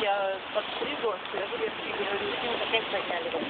я подстригу, я говорю, я говорю, с ним опять подняли.